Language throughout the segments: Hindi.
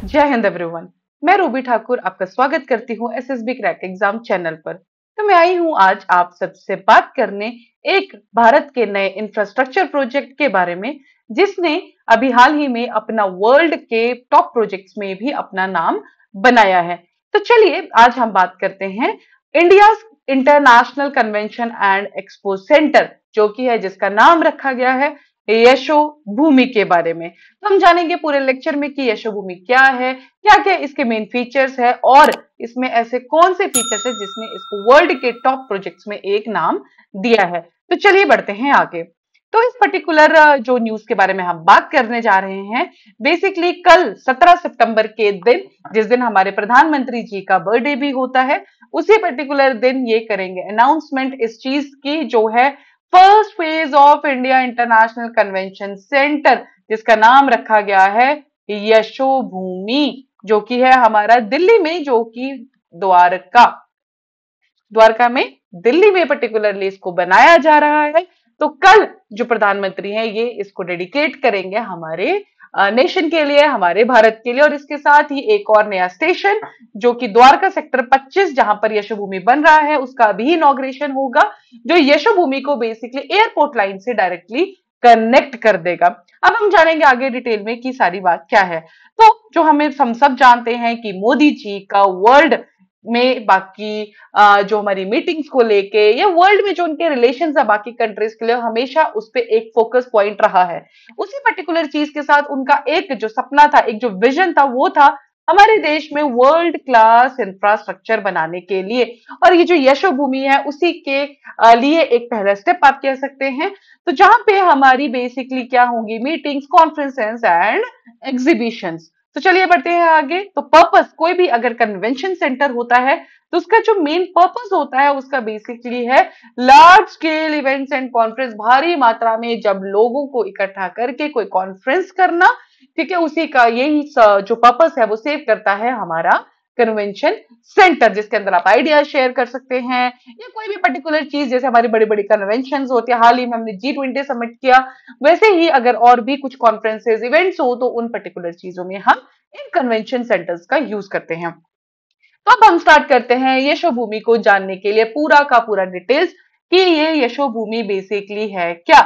जय हिंद एवरीवन। मैं रूबी ठाकुर आपका स्वागत करती हूँ S S B crack exam channel पर। तो मैं आई हूँ आज आप सबसे बात करने एक भारत के नए इंफ्रास्ट्रक्चर प्रोजेक्ट के बारे में, जिसने अभी हाल ही में अपना वर्ल्ड के टॉप प्रोजेक्ट्स में भी अपना नाम बनाया है। तो चलिए आज हम बात करते हैं India International Convention and Expo Centre जो कि है जिसका नाम रखा गया है। यशो भूमि के बारे में। तो हम जानेंगे पूरे लेक्चर में कि यशो भूमि क्या है क्या क्या इसके मेन फीचर्स है और इसमें ऐसे कौन से फीचर्स है जिसने इसको वर्ल्ड के टॉप प्रोजेक्ट्स में एक नाम दिया है। तो चलिए बढ़ते हैं आगे। तो इस पर्टिकुलर जो न्यूज़ के बारे में हम बात करने जा रहे हैं बेसिकली कल 17 सितंबर के दिन, जिस दिन हमारे प्रधानमंत्री जी का बर्थडे भी होता है, उसी पर्टिकुलर दिन ये करेंगे अनाउंसमेंट इस चीज़ की जो है first phase of India International Convention Centre जिसका नाम रखा गया है यशो भूमि जो कि है हमारा दिल्ली में, जो कि द्वारका। द्वारका में दिल्ली में पर्टिकुलरली इसको बनाया जा रहा है। तो कल जो प्रधानमंत्री हैं, ये इसको डेडिकेट करेंगे हमारे नेशन के लिए, हमारे भारत के लिए, और इसके साथ ही एक और नया स्टेशन जो कि द्वारका सेक्टर 25 जहाँ पर यशोभूमि बन रहा है, उसका भी इनोग्रेशन होगा, जो यशोभूमि को बेसिकली एयरपोर्ट लाइन से डायरेक्टली कनेक्ट कर देगा। अब हम जानेंगे आगे डिटेल में कि सारी बात क्या है। तो जो हमें हम सब जानते हैं कि मोदी जी का वर्ल्ड में बाकी जो हमारी मीटिंग्स को लेके या वर्ल्ड में जो उनके रिलेशन है बाकी कंट्रीज़ के लिए हमेशा उस पर एक फोकस पॉइंट रहा है। उसी पर्टिकुलर चीज़ के साथ उनका एक जो सपना था, एक जो विजन था, वो था हमारे देश में वर्ल्ड क्लास इंफ्रास्ट्रक्चर बनाने के लिए। और ये जो यशो भूमि है, उसी के लिए एक पहला स्टेप आप कह सकते हैं। तो जहाँ पे हमारी बेसिकली क्या होंगी? मीटिंग्स कॉन्फ्रेंसेस एंड एग्जीबिशंस तो चलिए बढ़ते हैं आगे। तो पर्पस कोई भी अगर कन्वेंशन सेंटर होता है तो उसका जो मेन पर्पस होता है, उसका बेसिकली है large scale events and conference भारी मात्रा में जब लोगों को इकट्ठा करके कोई कॉन्फ्रेंस करना, ठीक है, उसी का यही जो पर्पस है, वो सेव करता है हमारा कन्वेंशन सेंटर जिसके अंदर आप आइडिया शेयर कर सकते हैं, या कोई भी पर्टिकुलर चीज़, जैसे हमारी बड़ी बड़ी कन्वेंशन होती है, हाल ही में हमने जी ट्वेंटी सबमिट किया, वैसे ही अगर और भी कुछ कॉन्फ्रेंसेज इवेंट्स हो तो उन पर्टिकुलर चीज़ों में हम इन कन्वेंशन सेंटर्स का यूज़ करते हैं। तो अब हम स्टार्ट करते हैं यशो भूमि को जानने के लिए पूरा का पूरा डिटेल्स कि ये यशोभूमि बेसिकली है क्या।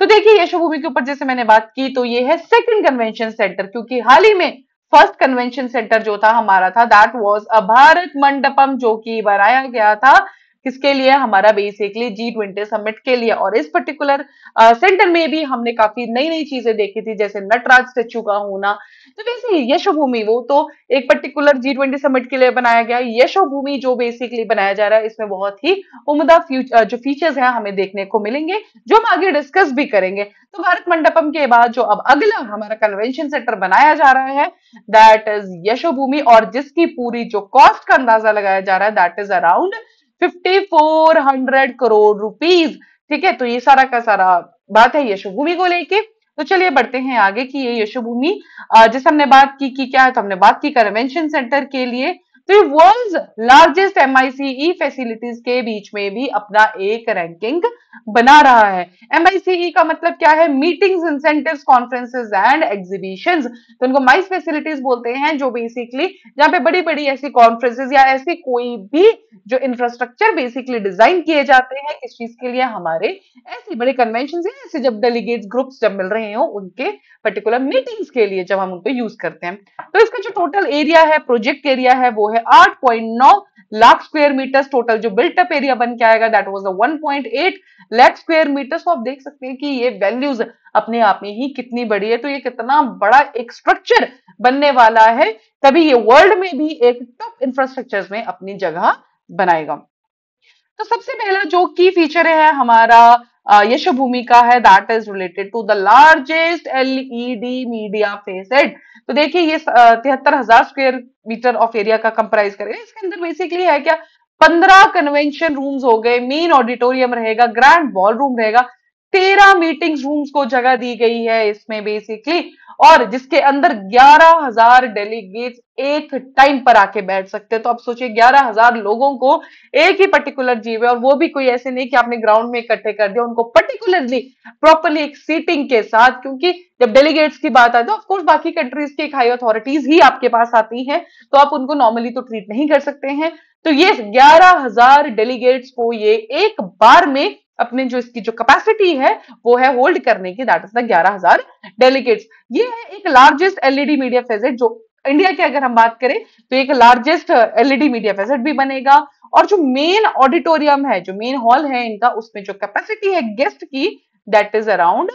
तो देखिए यशो भूमि के ऊपर जैसे मैंने बात की तो ये है सेकंड कन्वेंशन सेंटर क्योंकि हाल ही में फ़र्स्ट कन्वेंशन सेंटर जो था, हमारा था that was a Bharat Mandapam जो कि बनाया गया था। किसके लिए? हमारा बेसिकली जी ट्वेंटी समिट के लिए। और इस पर्टिकुलर सेंटर में भी हमने काफ़ी नई नई चीज़ें देखी थी, जैसे नटराज स्टेचू का होना तो वैसे ही यशोभूमि, वो तो एक पर्टिकुलर जी ट्वेंटी समिट के लिए बनाया गया। यशोभूमि जो बेसिकली बनाया जा रहा है, इसमें बहुत ही उमदा जो फीचर्स हैं, हमें देखने को मिलेंगे, जो हम आगे डिस्कस भी करेंगे। तो भारत मंडपम के बाद जो अब अगला हमारा कन्वेंशन सेंटर बनाया जा रहा है दैट इज़ यशोभूमि, और जिसकी पूरी जो कॉस्ट का अंदाज़ा लगाया जा रहा है that is around fifty four hundred crore rupees ठीक है तो ये सारा का सारा बात है यशोभूमि को लेके। तो चलिए बढ़ते हैं आगे की ये यशोभूमि। जैसे हमने बात की कि क्या है तो हमने बात की कन्वेंशन सेंटर के लिए। तो ये वर्ल्ड लार्जेस्ट एमआईसीई फैसिलिटीज़ के बीच में भी अपना एक रैंकिंग बना रहा है। एमआईसीई का मतलब क्या है? Meetings incentives conferences and exhibitions तो इनको माइस फैसिलिटीज़ बोलते हैं, जो बेसिकली जहाँ पे बड़ी बड़ी ऐसी कॉन्फ्रेंसेस या ऐसी कोई भी जो इंफ्रास्ट्रक्चर बेसिकली डिज़ाइन किए जाते हैं, किस चीज़ के लिए हमारे ऐसे बड़े कन्वेंशन या ऐसे जब डेलीगेट ग्रुप्स जब मिल रहे हो, उनके पर्टिकुलर मीटिंग्स के लिए जब हम उनको यूज़ करते हैं। तो इसका जो टोटल एरिया है प्रोजेक्ट एरिया है, वो है 8.9 लाख स्क्वायर मीटर्स टोटल जो बिल्टअप एरिया बन के आएगा that was 1.8 lakh square metres तो आप देख सकते हैं कि ये वैल्यूज़ अपने आप में ही कितनी बड़ी है। तो ये कितना बड़ा एक स्ट्रक्चर बनने वाला है। तभी ये वर्ल्ड में भी एक टॉप इंफ्रास्ट्रक्चर में अपनी जगह बनाएगा। तो सबसे पहला जो की फीचर है हमारा यशो भूमिका है that is related to the largest LED media facet तो देखिए ये तिहत्तर हज़ार स्क्वेयर मीटर ऑफ़ एरिया का कंप्राइज करेगा। इसके अंदर बेसिकली है क्या? पंद्रह कन्वेंशन रूम्स हो गए मेन ऑडिटोरियम रहेगा ग्रैंड बॉल रूम रहेगा तेरह मीटिंग रूम्स को जगह दी गई है इसमें बेसिकली और जिसके अंदर ग्यारह हज़ार डेलीगेट्स एक टाइम पर आके बैठ सकते हैं। तो आप सोचिए, ग्यारह हज़ार लोगों को एक ही पर्टिकुलर जीव है और वो भी कोई ऐसे नहीं कि आपने ग्राउंड में इकट्ठे कर दिया, उनको पर्टिकुलरली प्रॉपरली एक सीटिंग के साथ। क्योंकि जब डेलीगेट्स की बात आती है ऑफकोर्स बाकी कंट्रीज़ की हाई अथॉरिटीज ही आपके पास आती हैं तो आप उनको नॉर्मली तो ट्रीट नहीं कर सकते हैं। तो ये ग्यारह हज़ार डेलीगेट्स को ये एक बार में अपने जो इसकी जो कैपेसिटी है, वो है होल्ड करने की दैट इज़ द ग्यारह हज़ार डेलीगेट्स ये है एक लार्जेस्ट एलईडी मीडिया फेजेट जो इंडिया की अगर हम बात करें तो एक लार्जेस्ट एलईडी मीडिया फेजेट भी बनेगा और जो मेन ऑडिटोरियम है, जो मेन हॉल है इनका, उसमें जो कैपेसिटी है गेस्ट की that is around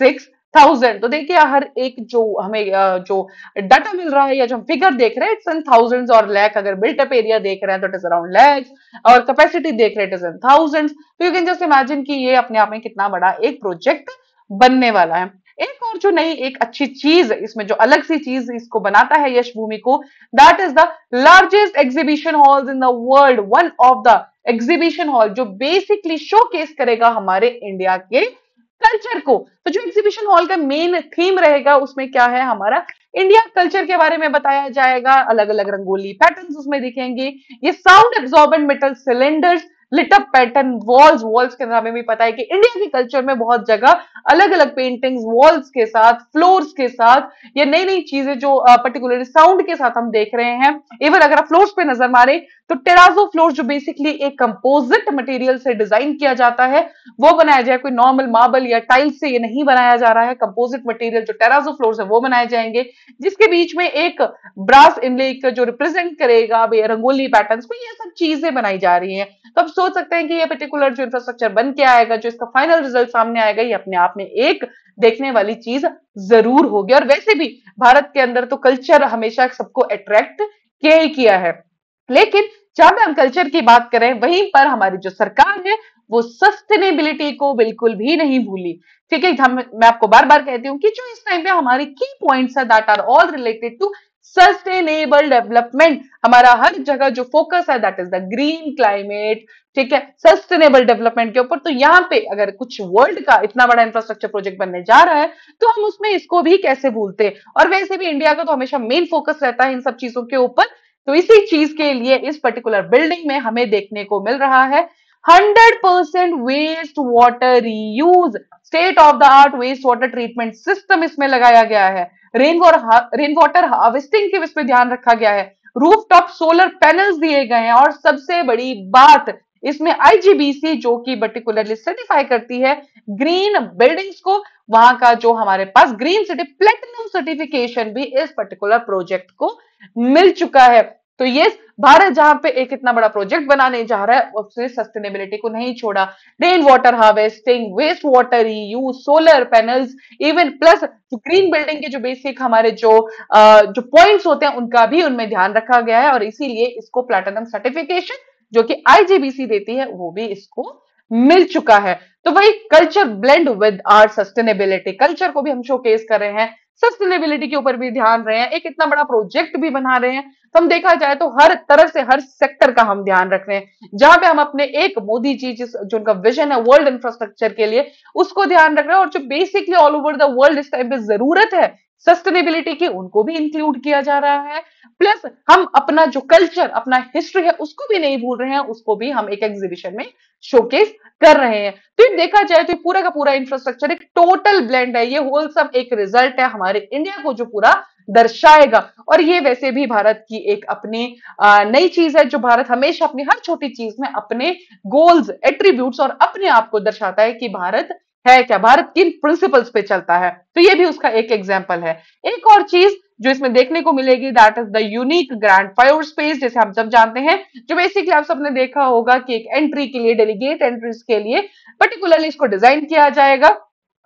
six thousand तो देखिए, हर एक जो हमें जो डाटा मिल रहा है या जो हम फिगर देख रहे हैं इट्स इन थाउजेंड्स और लैक अगर बिल्टअप एरिया देख रहे हैं तो इट इज़ अराउंड लैक्स और कैपेसिटी देख रहे हैं इट इज़ इन थाउजेंड्स तो यू कैन जस्ट इमेजिन कि ये अपने आप में कितना बड़ा एक प्रोजेक्ट बनने वाला है. एक और जो नई, एक अच्छी चीज़ इसमें, जो अलग सी चीज़ इसको बनाता है यश भूमि को that is the largest exhibition hall in the world one of the exhibition hall जो बेसिकली शो केस करेगा हमारे इंडिया के कल्चर को। तो जो एग्जीबिशन हॉल का मेन थीम रहेगा, उसमें क्या है हमारा? इंडिया कल्चर के बारे में बताया जाएगा। अलग अलग रंगोली पैटर्न्स उसमें दिखेंगे। ये sound absorbent metal cylinders lit up pattern walls walls के हमें भी पता है कि इंडिया के कल्चर में बहुत जगह अलग अलग पेंटिंग्स वॉल्स के साथ फ्लोर्स के साथ, ये नई नई चीज़ें जो पर्टिकुलरली साउंड के साथ हम देख रहे हैं। इवन अगर आप फ्लोर्स पे नज़र मारे तो टेराजो फ्लोर जो बेसिकली एक कंपोजिट मटेरियल से डिज़ाइन किया जाता है, वो बनाया जाए, कोई नॉर्मल मार्बल या टाइल से ये नहीं बनाया जा रहा है कंपोजिट मटेरियल जो टेराजो फ्लोर है वो बनाए जाएँगे, जिसके बीच में एक ब्रास इनले जो रिप्रेजेंट करेगा रंगोली पैटर्न को ये सब चीज़ें बनाई जा रही है। तो आप सोच सकते हैं कि ये पर्टिकुलर जो इंफ्रास्ट्रक्चर बन के आएगा, जो इसका फाइनल रिज़ल्ट सामने आएगा, ये अपने आप में एक देखने वाली चीज़ ज़रूर होगी। और वैसे भी भारत के अंदर तो कल्चर हमेशा सबको अट्रैक्ट किया ही किया है। लेकिन जहाँ पे हम कल्चर की बात करें, वहीं पर हमारी जो सरकार है, वो सस्टेनेबिलिटी को बिल्कुल भी नहीं भूली। ठीक है, हम, मैं आपको बार बार कहती हूँ कि जो इस टाइम पे हमारे की पॉइंट्स है that are all related to sustainable development हमारा हर जगह जो फोकस है that is the green climate ठीक है सस्टेनेबल डेवलपमेंट के ऊपर तो यहाँ पे अगर कुछ वर्ल्ड का इतना बड़ा इंफ्रास्ट्रक्चर प्रोजेक्ट बनने जा रहा है तो हम उसमें इसको भी कैसे भूलते और वैसे भी इंडिया का तो हमेशा मेन फोकस रहता है इन सब चीज़ों के ऊपर तो इसी चीज़ के लिए इस पर्टिकुलर बिल्डिंग में हमें देखने को मिल रहा है। Hundred percent waste water reuse state of the art waste water treatment system इसमें लगाया गया है। रेन रेन वाटर हार्वेस्टिंग के इसमें ध्यान रखा गया है। रूफ टॉप सोलर पैनल्स दिए गए हैं और सबसे बड़ी बात इसमें आईजीबीसी जो कि पर्टिकुलरली सर्टिफाई करती है ग्रीन बिल्डिंग्स को, वहाँ का जो हमारे पास ग्रीन सिटी प्लेटिनम सर्टिफिकेशन भी इस पर्टिकुलर प्रोजेक्ट को मिल चुका है। तो ये भारत जहाँ पे एक इतना बड़ा प्रोजेक्ट बनाने जा रहा है, उसने सस्टेनेबिलिटी को नहीं छोड़ा। Rain water harvesting waste water use solar panels even plus जो ग्रीन बिल्डिंग के जो बेसिक हमारे जो जो पॉइंट्स होते हैं, उनका भी उनमें ध्यान रखा गया है और इसीलिए इसको प्लेटिनम सर्टिफिकेशन जो कि आईजीबीसी देती है, वो भी इसको मिल चुका है। तो वही culture blend with our sustainability culture को भी हम शोकेस कर रहे हैं। सस्टेनेबिलिटी के ऊपर भी ध्यान रहे हैं। एक इतना बड़ा प्रोजेक्ट भी बना रहे हैं। तो हम देखा जाए तो हर तरह से हर सेक्टर का हम ध्यान रख रहे हैं। जहाँ पे हम अपने एक मोदी जी जिस, जो उनका विजन है वर्ल्ड इंफ्रास्ट्रक्चर के लिए, उसको ध्यान रख रहे हैं। और जो basically all over the world इस टाइम पे ज़रूरत है सस्टेनेबिलिटी की उनको भी इंक्लूड किया जा रहा है। प्लस हम अपना जो कल्चर अपना हिस्ट्री है, उसको भी नहीं भूल रहे हैं, उसको भी हम एक एग्जीबिशन में शोकेस कर रहे हैं। तो ये देखा जाए तो पूरा का पूरा इंफ्रास्ट्रक्चर एक टोटल ब्लेंड है। ये होल सब एक रिज़ल्ट है हमारे इंडिया को जो पूरा दर्शाएगा। और ये वैसे भी भारत की एक अपनी नई चीज़ है, जो भारत हमेशा अपनी, हर छोटी चीज़ में अपने गोल्स एट्रीब्यूट्स और अपने आप को दर्शाता है कि भारत है क्या? भारत किन प्रिंसिपल्स पे चलता है? तो ये भी उसका एक एग्ज़ाम्पल है। एक और चीज़ जो इसमें देखने को मिलेगी that is the unique grand foyer space जैसे हम सब जानते हैं, जो बेसिकली आप सबने देखा होगा कि एक एंट्री के लिए डेलीगेट एंट्रीज के लिए पर्टिकुलरली इसको डिज़ाइन किया जाएगा,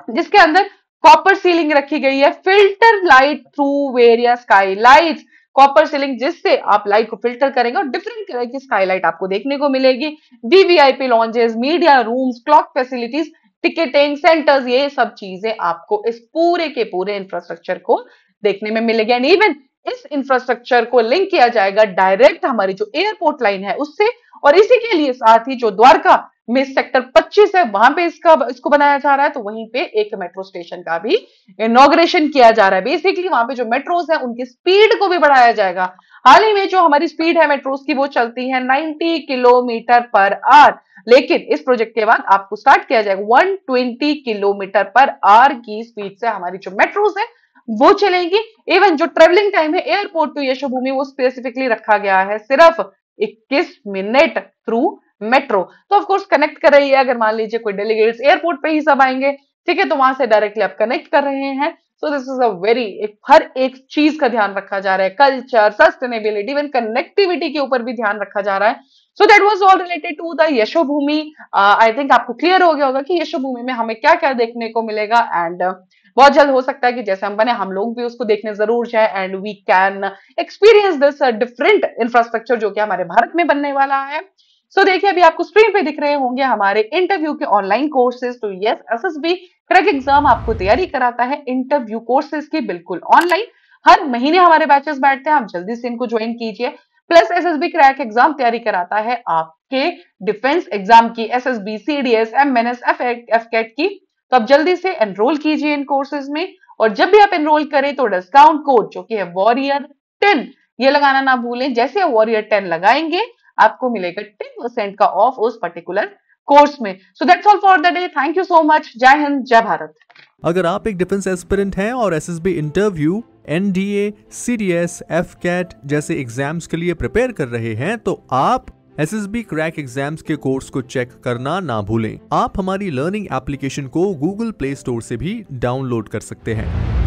जिसके अंदर कॉपर सीलिंग रखी गई है। Filter light through various skylight copper ceiling जिससे आप लाइट को फ़िल्टर करेंगे और डिफरेंट कलर की स्काईलाइट आपको देखने को मिलेगी। VVIP lounges media rooms cloak facilities ticketing centres ये सब चीज़ें आपको इस पूरे के पूरे इंफ्रास्ट्रक्चर को देखने में मिलेगी। एंड इवन इस इंफ्रास्ट्रक्चर को लिंक किया जाएगा डायरेक्ट हमारी जो एयरपोर्ट लाइन है उससे। और इसी के लिए साथ ही जो द्वारका में सेक्टर 25 है, वहाँ पे इसका, इसको बनाया जा रहा है। तो वहीं पे एक मेट्रो स्टेशन का भी इनोग्रेशन किया जा रहा है। बेसिकली वहाँ पे जो मेट्रोस है, उनकी स्पीड को भी बढ़ाया जाएगा। हाल ही में जो हमारी स्पीड है मेट्रोस की, वो चलती है 90 किलोमीटर पर आवर। लेकिन इस प्रोजेक्ट के बाद आपको स्टार्ट किया जाएगा। 120 किलोमीटर पर आवर की स्पीड से हमारी जो मेट्रोज है, वो चलेंगी। इवन जो ट्रेवलिंग टाइम है एयरपोर्ट टू यशोभूमि, वो स्पेसिफिकली रखा गया है सिर्फ़ 21 मिनट थ्रू मेट्रो तो ऑफ़ कोर्स कनेक्ट कर रही है, अगर मान लीजिए कोई डेलीगेट्स एयरपोर्ट पे ही सब आएँगे, ठीक है तो वहाँ से डायरेक्टली आप कनेक्ट कर रहे हैं। So this is a very हर एक चीज़ का ध्यान रखा जा रहा है। कल्चर सस्टेनेबिलिटी इवन कनेक्टिविटी के ऊपर भी ध्यान रखा जा रहा है। So that was all related to the Yashobhoomi I think आपको क्लियर हो गया होगा कि यशोभूमि में हमें क्या क्या देखने को मिलेगा एंड uh, बहुत जल्द हो सकता है कि जैसे हम बने हम लोग भी उसको देखने ज़रूर जाए and we can experience this different infrastructure जो कि हमारे भारत में बनने वाला है. सो so, देखिए अभी आपको स्क्रीन पे दिख रहे होंगे हमारे इंटरव्यू के ऑनलाइन कोर्सेज तो यस बी क्रैक एग्ज़ाम आपको तैयारी कराता है इंटरव्यू कोर्सेज की बिल्कुल ऑनलाइन हर महीने हमारे बैचेस बैठते हैं आप जल्दी से इनको ज्वाइन कीजिए. Plus S S B crack exam तैयारी कराता है आपके डिफेंस एग्ज़ाम की S S B C D S M N S F F CAT की। तो आप जल्दी से एनरोल कीजिए इन कोर्सेज में और जब भी आप एनरोल करें तो डिस्काउंट कोड जो कि है वॉरियर टेन ये लगाना ना भूलें। जैसे वॉरियर टेन लगाएँगे, आपको मिलेगा टेन परसेंट का ऑफ़ उस पर्टिकुलर कोर्स में। So that's all for the day thank you so much जय हिंद जय भारत अगर आप एक डिफेंस एस्पिरेंट हैं और SSB interview NDA S F CAT जैसे एग्ज़ाम्स के लिए प्रिपेयर कर रहे हैं तो आप S S B crack exam के कोर्स को चेक करना ना भूलें। आप हमारी लर्निंग एप्लीकेशन को गूगल प्ले स्टोर से भी डाउनलोड कर सकते हैं।